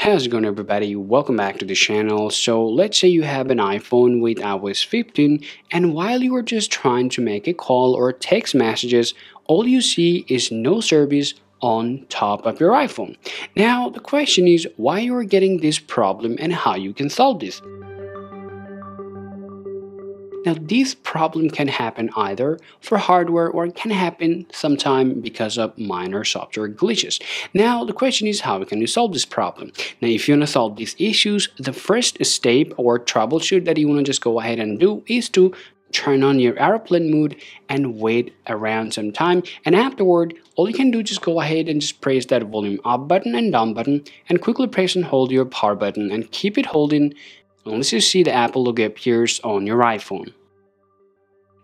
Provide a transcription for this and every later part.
How's it going everybody? Welcome back to the channel. So let's say you have an iPhone with iOS 15 and while you are just trying to make a call or text messages, all you see is no service on top of your iPhone. Now the question is why you are getting this problem and how you can solve this. Now this problem can happen either for hardware or it can happen sometime because of minor software glitches. Now the question is how can you solve this problem? Now if you want to solve these issues, the first step or troubleshoot that you want to just go ahead and do is to turn on your airplane mode and wait around some time and afterward all you can do just go ahead and just press that volume up button and down button and quickly press and hold your power button and keep it holding unless you see the Apple logo appears on your iPhone.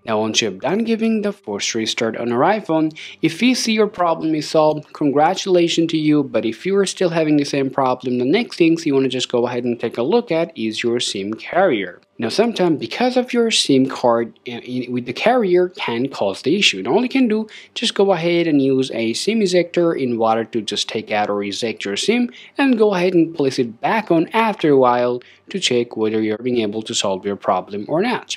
Now once you have done giving the force restart on your iPhone, if you see your problem is solved, congratulations to you, but if you are still having the same problem, the next things you want to just go ahead and take a look at is your SIM carrier. Now sometimes because of your SIM card uh, with the carrier can cause the issue. And all you can do, just go ahead and use a SIM ejector in order to just take out or eject your SIM and go ahead and place it back on after a while to check whether you're being able to solve your problem or not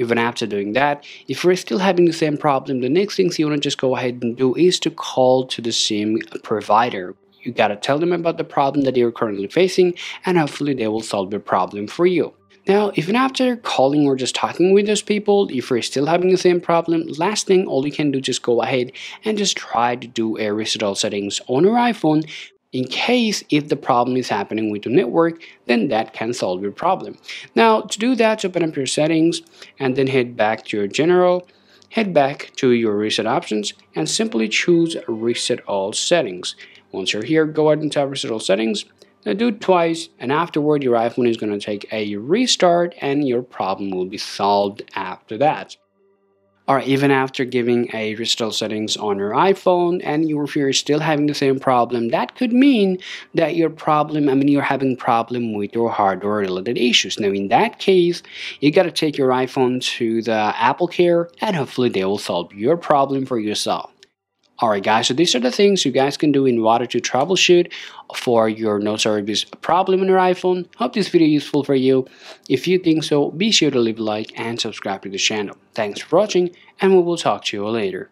even after doing that if you're still having the same problem the next things you want to just go ahead and do is to call to the sim provider. You got to tell them about the problem that you're currently facing and hopefully they will solve the problem for you. Now, even after calling or just talking with those people, if you're still having the same problem, last thing, all you can do just go ahead and just try to do a reset all settings on your iPhone in case if the problem is happening with your network then that can solve your problem. Now to do that open up your settings and then head back to your general head back to your reset options and simply choose reset all settings. Once you're here go ahead and tap reset all settings. Now do it twice and afterward your iphone is going to take a restart and your problem will be solved after that or even after giving a restore settings on your iPhone and you're, if you're still having the same problem, that could mean that your problem, I mean, you're having problem with your hardware related issues. Now, in that case, you got to take your iPhone to the Apple Care and hopefully they will solve your problem for yourself. Alright guys, so these are the things you guys can do in order to troubleshoot for your no service problem on your iPhone. Hope this video is useful for you. If you think so, be sure to leave a like and subscribe to the channel. Thanks for watching and we will talk to you later.